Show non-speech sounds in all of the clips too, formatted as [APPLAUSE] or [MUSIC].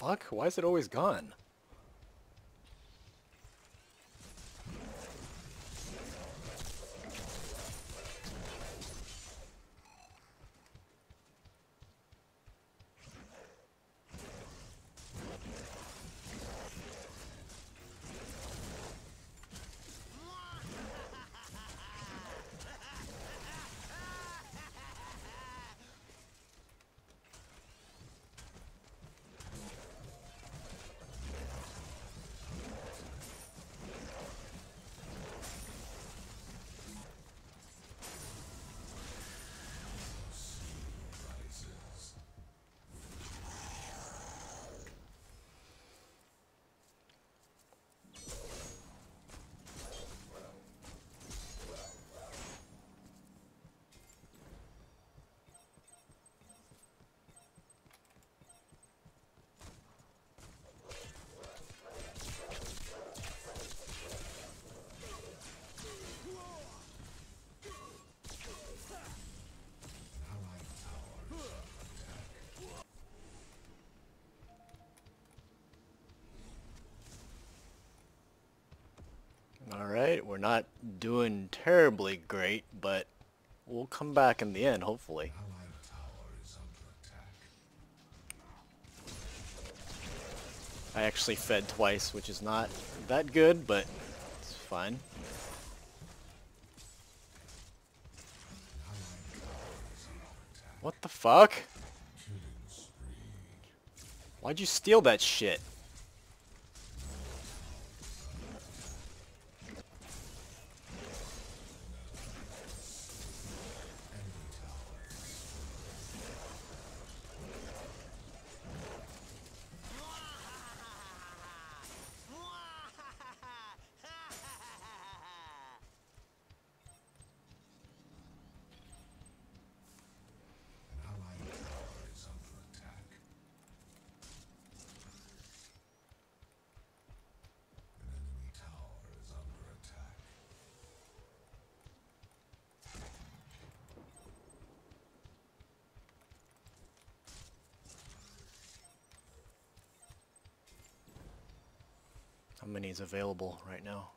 fuck? Why is it always gone? Alright, we're not doing terribly great, but we'll come back in the end, hopefully. I actually fed twice, which is not that good, but it's fine. What the fuck? Why'd you steal that shit? Many is available right now?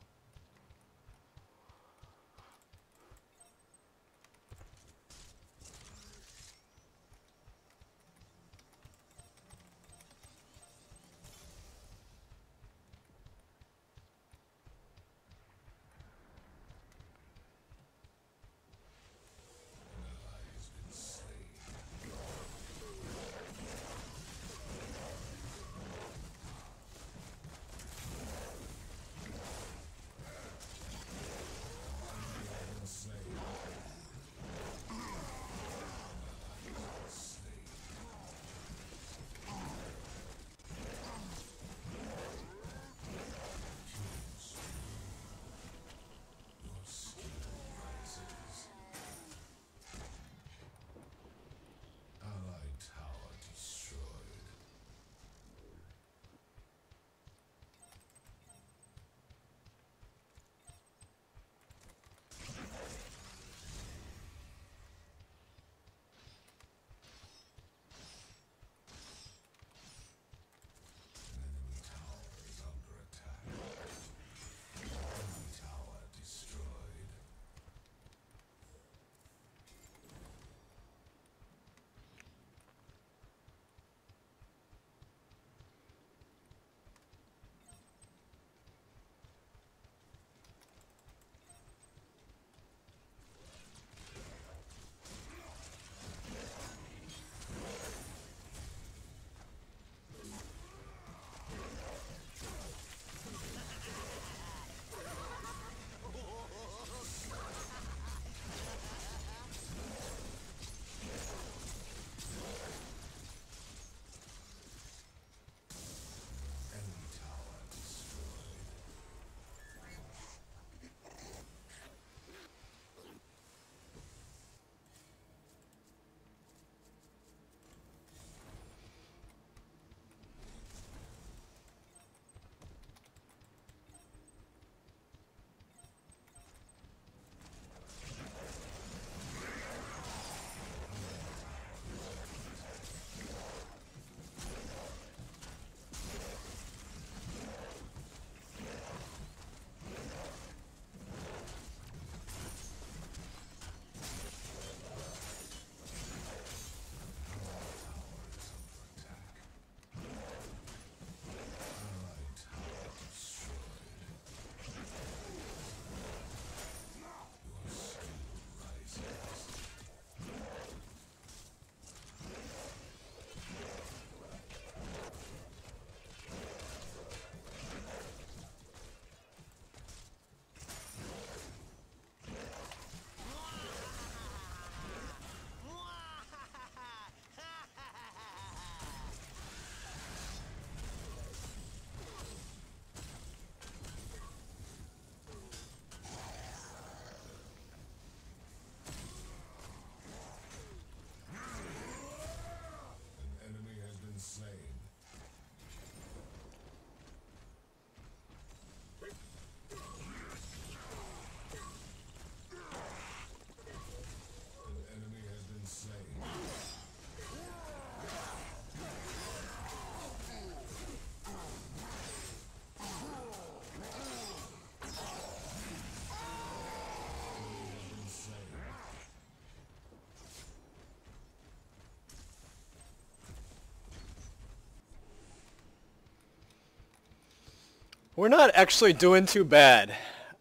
We're not actually doing too bad.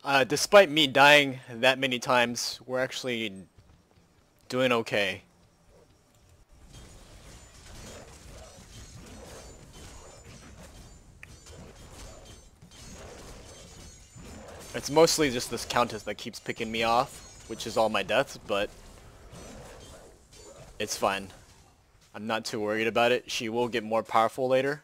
Uh, despite me dying that many times, we're actually doing okay. It's mostly just this Countess that keeps picking me off, which is all my deaths, but it's fine. I'm not too worried about it. She will get more powerful later.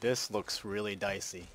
This looks really dicey.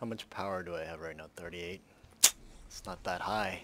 How much power do I have right now? 38? It's not that high.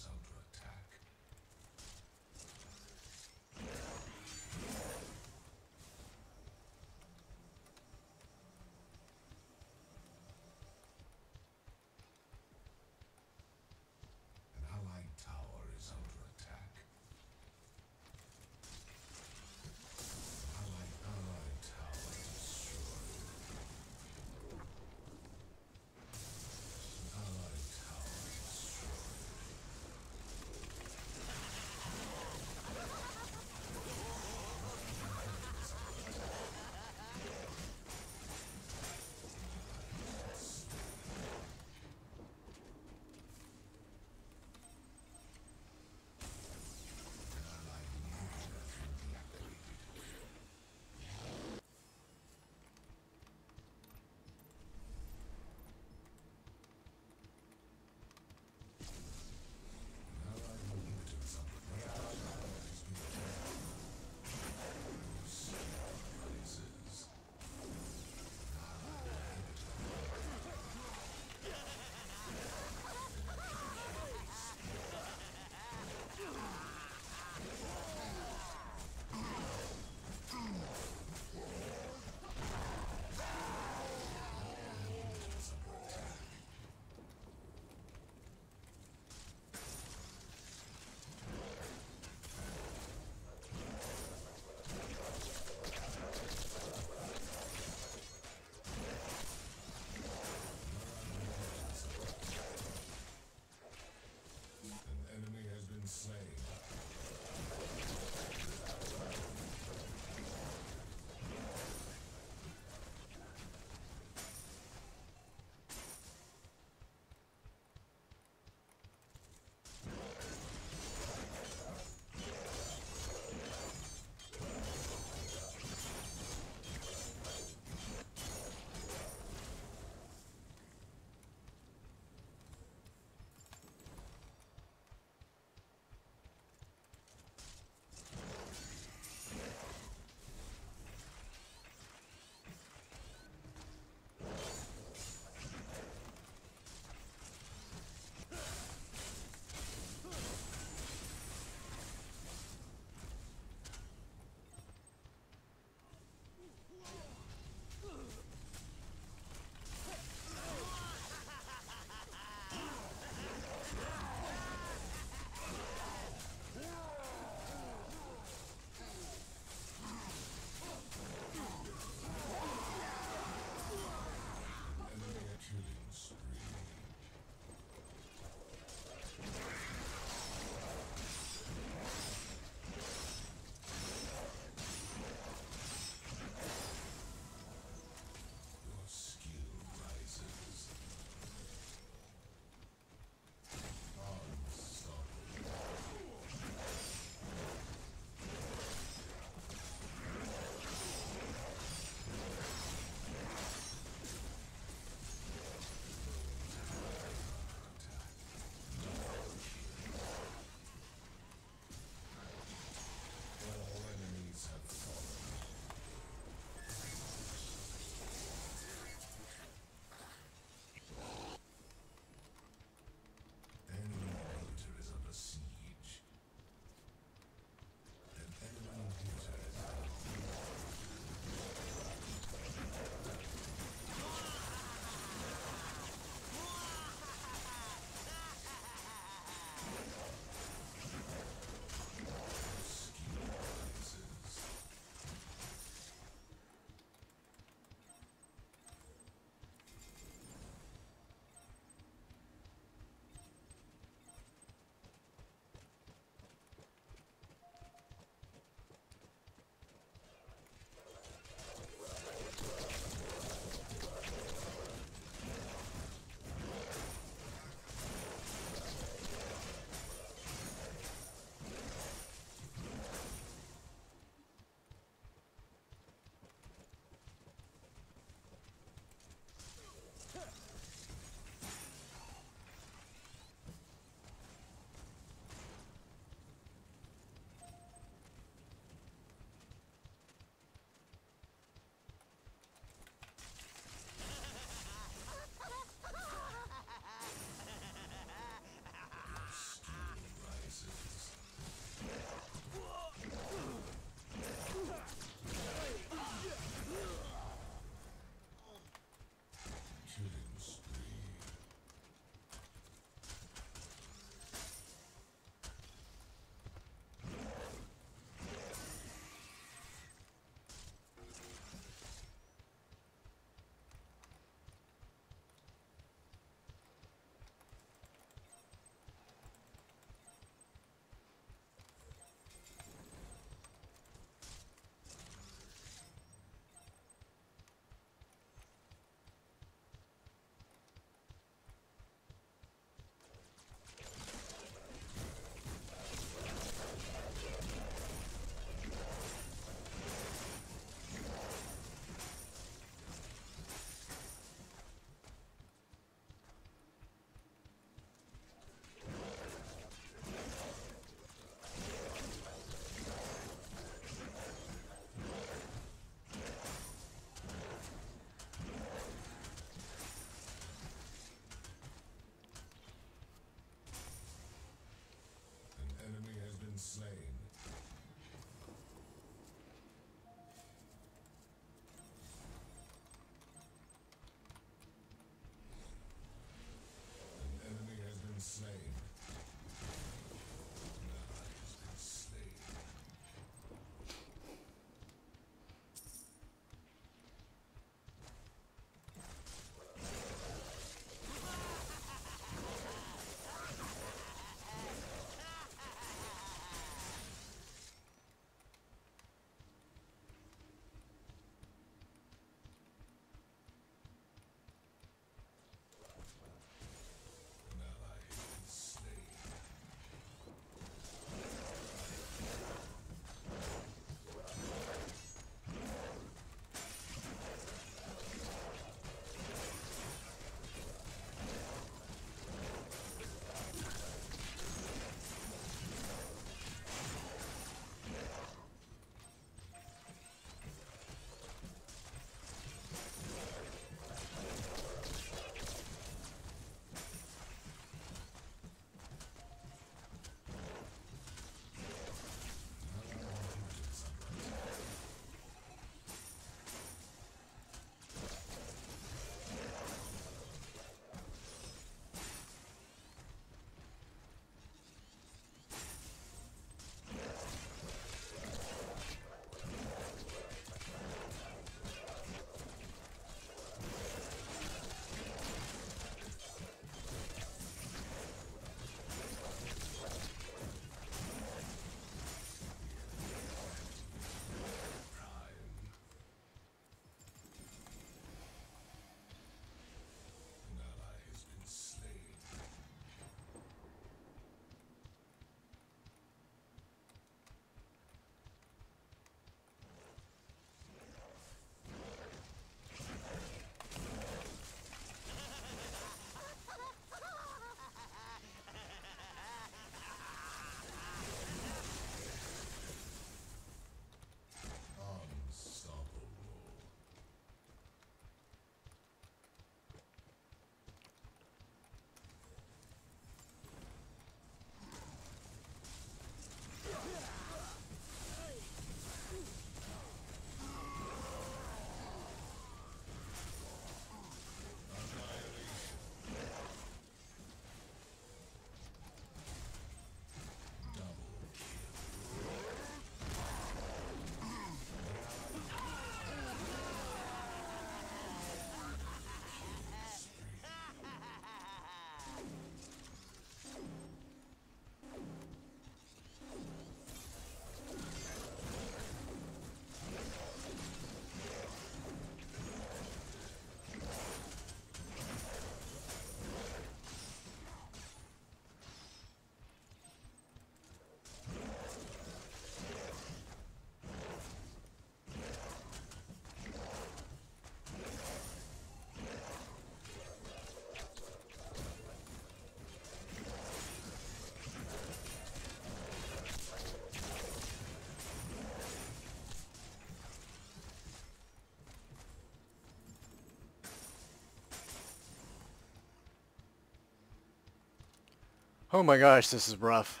Oh my gosh, this is rough.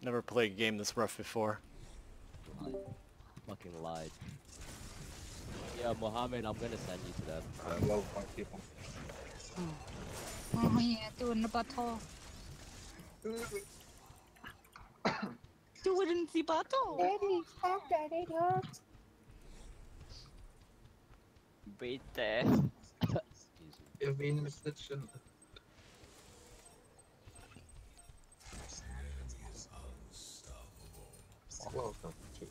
Never played a game this rough before. Lied. Fucking lied. Yeah, Mohammed, I'm gonna send you to them. I love white people. Oh yeah, doing the bato. Doing the bato. Daddy, stop that, it hurts. Bitte. Jag vinner med snitchen. Welcome to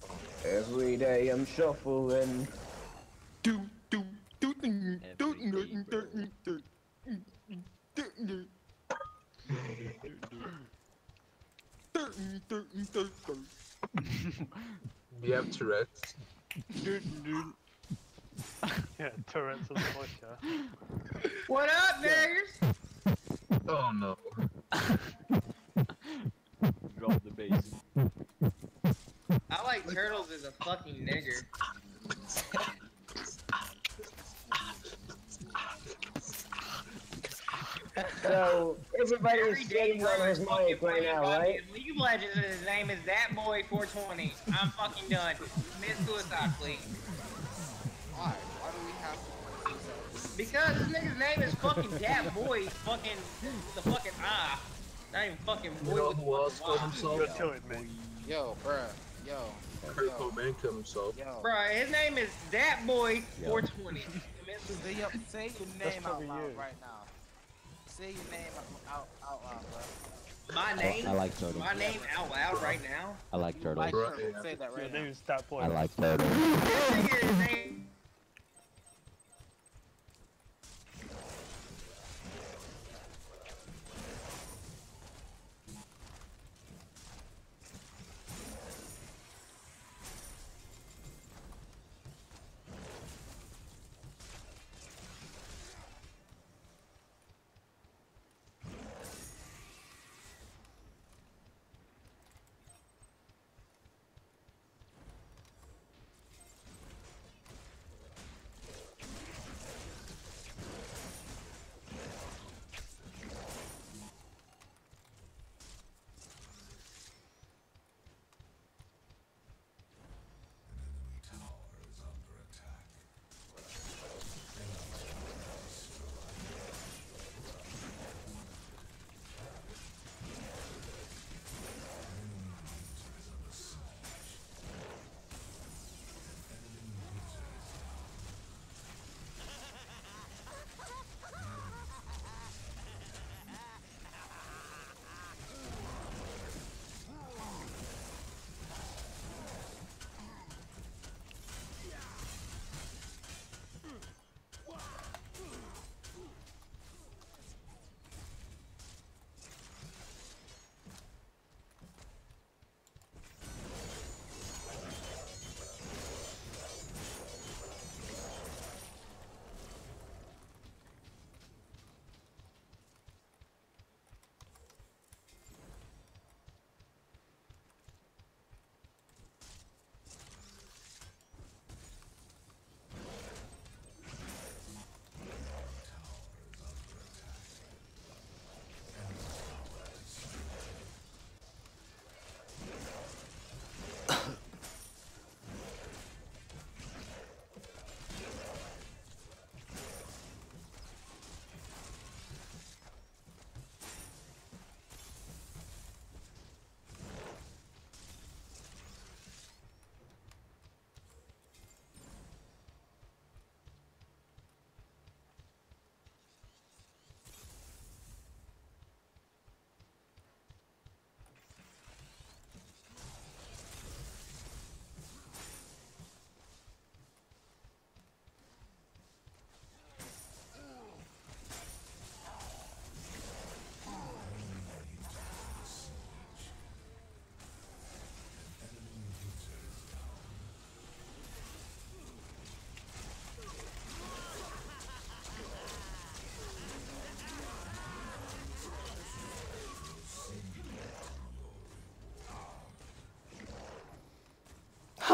our Every day I'm shuffling. We have Tourette's. Yeah, Tourette's of the voice, What up, niggers? Oh no. [LAUGHS] Drop the bass. I like turtles as a fucking nigger. So everybody is Every day sitting on his mic right now, fucking right? League of Legends and his name is that boy 420. I'm fucking done. Miss suicide, please. Why? Why do we have to Because this nigga's name is fucking that boy fucking the fucking ah. Not even fucking You boy know with who else the killed Y. himself? Go to it, man. Yo, bruh. Yo. Kurt Yo. Cobain killed himself. Yo. Bruh, his name is that boy 420. [LAUGHS] Say, your, say your [LAUGHS] name out loud you. right now. Say your name out, out, out loud, bro. My I, name? I like turtles. My name out loud right now? I like turtles. Like, Bruh, turtle, yeah. say that [LAUGHS] Your right name now. is that boy. I like turtles.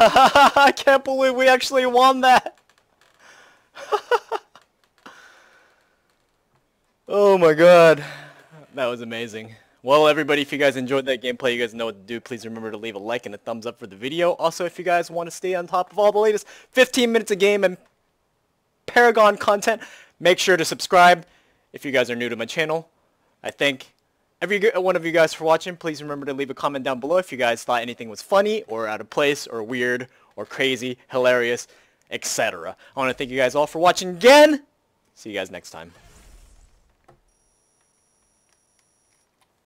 [LAUGHS] I can't believe we actually won that. [LAUGHS] oh my god. That was amazing. Well, everybody, if you guys enjoyed that gameplay, you guys know what to do. Please remember to leave a like and a thumbs up for the video. Also, if you guys want to stay on top of all the latest 15 minutes of game and Paragon content, make sure to subscribe if you guys are new to my channel. I thank every one of you guys for watching. Please remember to leave a comment down below if you guys thought anything was funny or out of place or weird or crazy, hilarious, etc. I want to thank you guys all for watching again. See you guys next time.